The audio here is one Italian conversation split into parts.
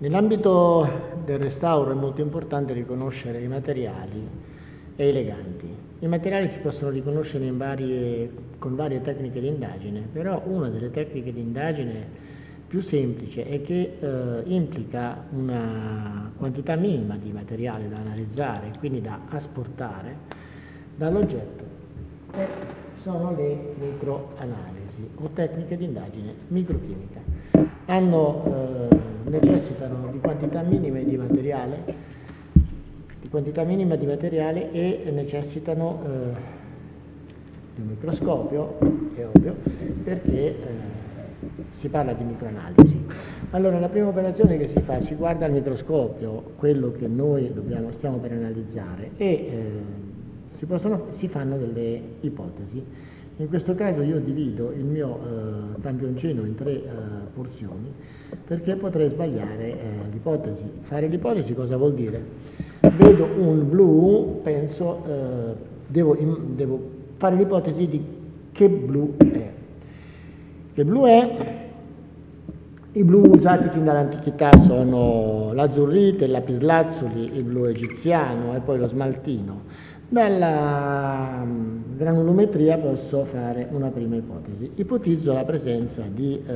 Nell'ambito del restauro è molto importante riconoscere i materiali e i leganti. I materiali si possono riconoscere varie, con varie tecniche di indagine, però una delle tecniche di indagine più semplice è che eh, implica una quantità minima di materiale da analizzare, quindi da asportare dall'oggetto e sono le microanalisi o tecniche di indagine microchimica. Hanno eh, necessitano di quantità minime di materiale, di quantità minima di materiale e necessitano eh, di un microscopio, è ovvio, perché eh, si parla di microanalisi. Allora la prima operazione che si fa, si guarda al microscopio, quello che noi dobbiamo, stiamo per analizzare e eh, si, possono, si fanno delle ipotesi. In questo caso io divido il mio eh, campioncino in tre eh, porzioni perché potrei sbagliare eh, l'ipotesi. Fare l'ipotesi cosa vuol dire? Vedo un blu, penso, eh, devo, in, devo, fare l'ipotesi di che blu è. Che blu è? I blu usati fin dall'antichità sono l'azzurrite, il lapislazzuli, il blu egiziano e poi lo smaltino. Dalla mm, granulometria posso fare una prima ipotesi. Ipotizzo la presenza di eh,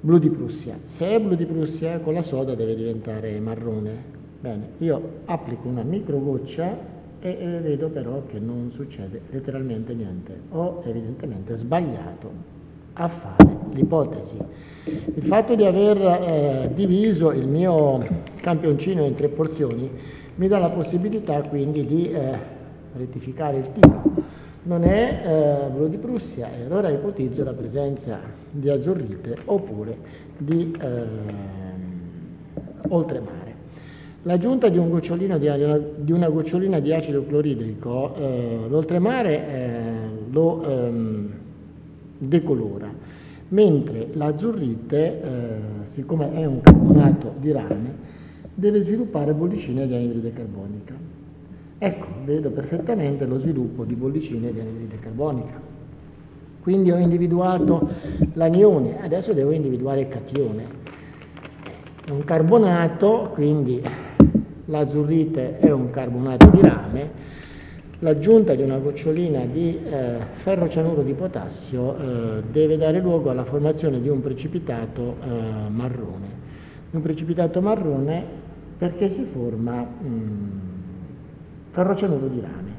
blu di Prussia. Se è blu di Prussia con la soda deve diventare marrone. Bene, io applico una micro goccia e, e vedo però che non succede letteralmente niente. Ho evidentemente sbagliato a fare l'ipotesi. Il fatto di aver eh, diviso il mio campioncino in tre porzioni mi dà la possibilità quindi di eh, rettificare il tipo. Non è eh, blu di Prussia e allora ipotizzo la presenza di azzurrite oppure di eh, oltremare. L'aggiunta di, un di, di, una gocciolina di acido cloridrico, eh, l'oltremare eh, lo ehm, decolora, mentre l'azzurrite, eh, siccome è un carbonato di rame, deve sviluppare bollicine di anidride carbonica. Ecco, vedo perfettamente lo sviluppo di bollicine di anidride carbonica. Quindi ho individuato l'anione, adesso devo individuare il catione. È un carbonato, quindi l'azzurrite è un carbonato di rame, l'aggiunta di una gocciolina di eh, ferrocianuro di potassio eh, deve dare luogo alla formazione di un precipitato eh, marrone. Un precipitato marrone perché si forma mh, ferrocianuro di rame.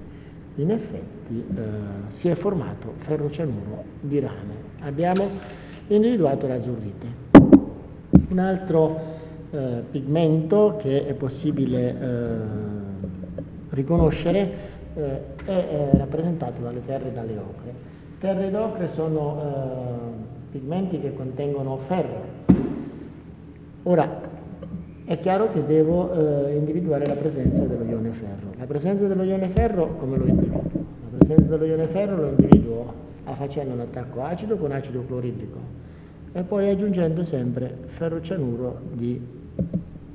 In effetti eh, si è formato ferrocianuro di rame. Abbiamo individuato l'azzurrite. Un altro eh, pigmento che è possibile eh, riconoscere eh, è, rappresentato dalle terre e dalle ocre. Terre ed ocre sono eh, pigmenti che contengono ferro. Ora, è chiaro che devo eh, individuare la presenza dello ione ferro. La presenza dello ione ferro come lo individuo? La presenza dello ione ferro lo individuo facendo un attacco acido con acido cloridrico e poi aggiungendo sempre ferrocianuro di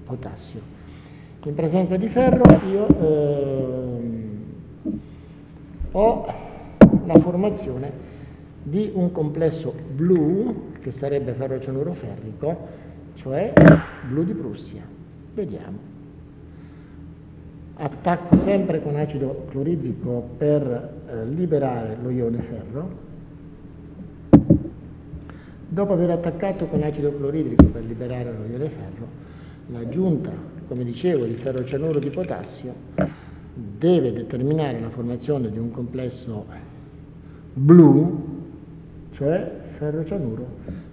potassio. In presenza di ferro io eh, ho la formazione di un complesso blu, che sarebbe ferrocianuro ferrico, cioè blu di Prussia. Vediamo. Attacco sempre con acido cloridrico per eh, liberare lo ione ferro. Dopo aver attaccato con acido cloridrico per liberare lo ione ferro, l'aggiunta, come dicevo, di ferrocianuro di potassio deve determinare la formazione di un complesso blu, cioè ferrocianuro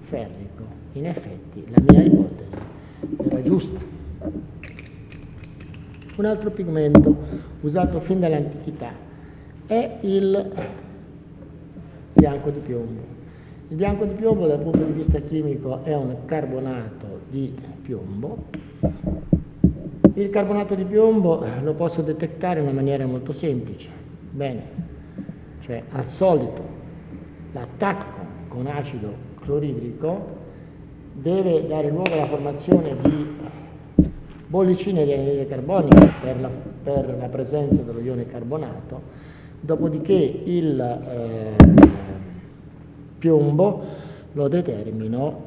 ferrico. In effetti la mia ipotesi era giusta. Un altro pigmento usato fin dall'antichità è il bianco di piombo. Il bianco di piombo dal punto di vista chimico è un carbonato di piombo. Il carbonato di piombo lo posso detectare in una maniera molto semplice. Bene, cioè al solito l'attacco con acido cloridrico deve dare luogo alla formazione di bollicine di anidride carbonica per la, per la, presenza dello ione carbonato, dopodiché il eh, piombo lo determino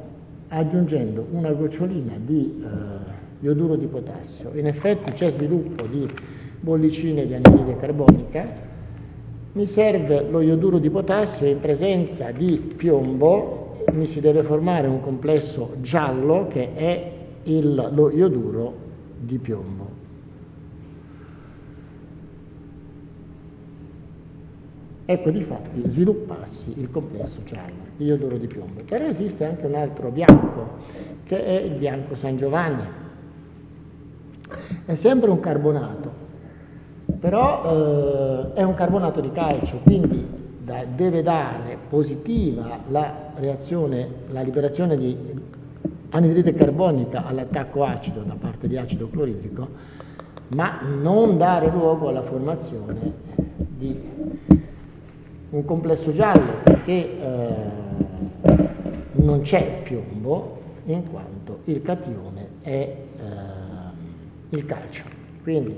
aggiungendo una gocciolina di eh, ioduro di potassio. In effetti c'è sviluppo di bollicine di anidride carbonica, mi serve lo ioduro di potassio e in presenza di piombo mi si deve formare un complesso giallo che è il, lo ioduro di piombo. Ecco di fatti svilupparsi il complesso giallo, ioduro di piombo. Però esiste anche un altro bianco, che è il bianco San Giovanni. È sempre un carbonato, però eh, è un carbonato di calcio, quindi da, deve dare positiva la reazione, la liberazione di anidride carbonica all'attacco acido da parte di acido cloridrico, ma non dare luogo alla formazione di un complesso giallo perché eh, non c'è piombo in quanto il catione è eh, il calcio. Quindi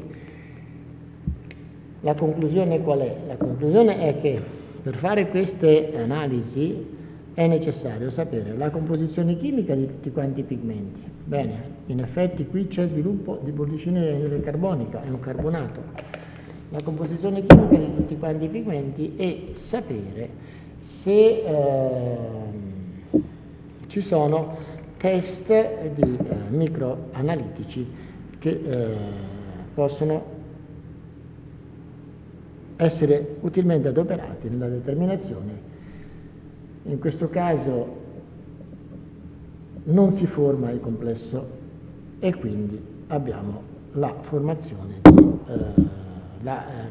la conclusione qual è? La conclusione è che per fare queste analisi è necessario sapere la composizione chimica di tutti quanti i pigmenti. Bene, in effetti qui c'è sviluppo di bollicine carbonica, è un carbonato. La composizione chimica di tutti quanti i pigmenti e sapere se eh, ci sono test di eh, microanalitici che eh, possono essere utilmente adoperati nella determinazione. In questo caso non si forma il complesso e quindi abbiamo la formazione di eh, la eh,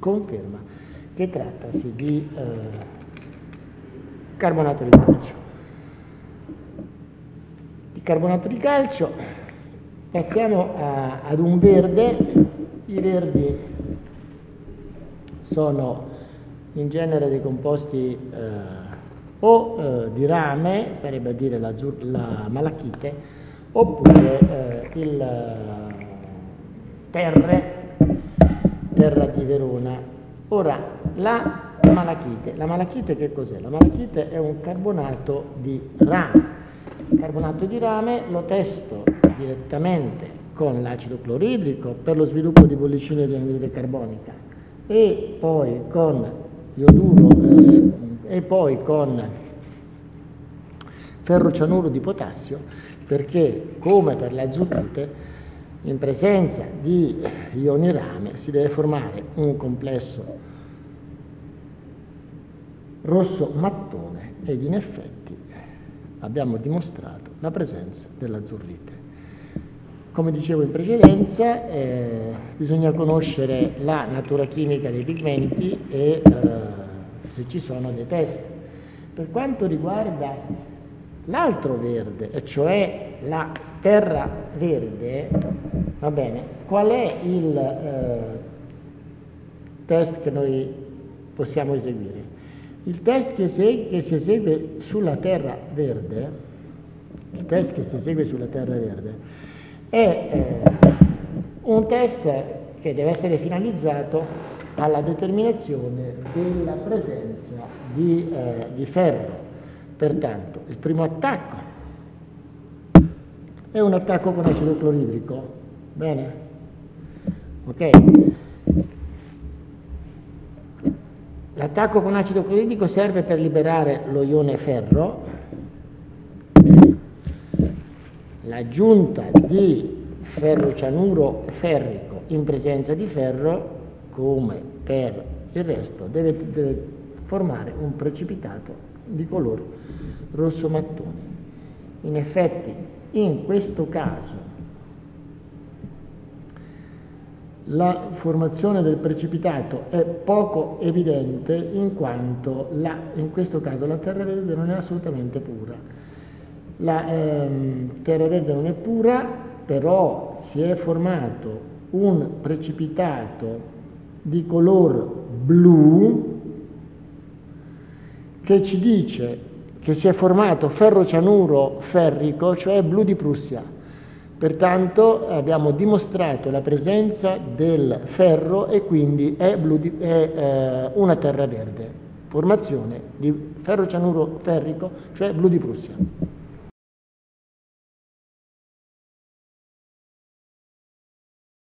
conferma che trattasi di eh, carbonato di calcio. Di carbonato di calcio passiamo a, ad un verde, i verdi sono in genere dei composti eh, o eh, di rame, sarebbe a dire la, la malachite, oppure eh, il terre, terra di Verona. Ora, la malachite, la malachite che cos'è? La malachite è un carbonato di rame. Carbonato di rame lo testo direttamente con l'acido cloridrico per lo sviluppo di bollicine di anidride carbonica e poi con ioduro eh, e poi con ferrocianuro di potassio perché come per l'azzurite in presenza di ioni rame si deve formare un complesso rosso mattone ed in effetti abbiamo dimostrato la presenza dell'azzurrite. Come dicevo in precedenza, eh, bisogna conoscere la natura chimica dei pigmenti e eh, se ci sono dei test. Per quanto riguarda l'altro verde, e cioè la terra verde, va bene, qual è il eh, test che noi possiamo eseguire? Il test che, se, che si esegue sulla terra verde, il test che si esegue sulla terra verde, è eh, un test che deve essere finalizzato alla determinazione della presenza di, eh, di ferro. Pertanto, il primo attacco è un attacco con acido cloridrico. Bene? Ok? L'attacco con acido cloridrico serve per liberare lo ione ferro l'aggiunta di ferrocianuro ferrico in presenza di ferro, come per il resto, deve, deve formare un precipitato di colore rosso mattone. In effetti, in questo caso, la formazione del precipitato è poco evidente in quanto la, in questo caso la terra verde non è assolutamente pura la ehm, terra verde non è pura, però si è formato un precipitato di color blu che ci dice che si è formato ferrocianuro ferrico, cioè blu di Prussia. Pertanto abbiamo dimostrato la presenza del ferro e quindi è, di, è eh, una terra verde. formazione di ferrocianuro ferrico, cioè blu di Prussia.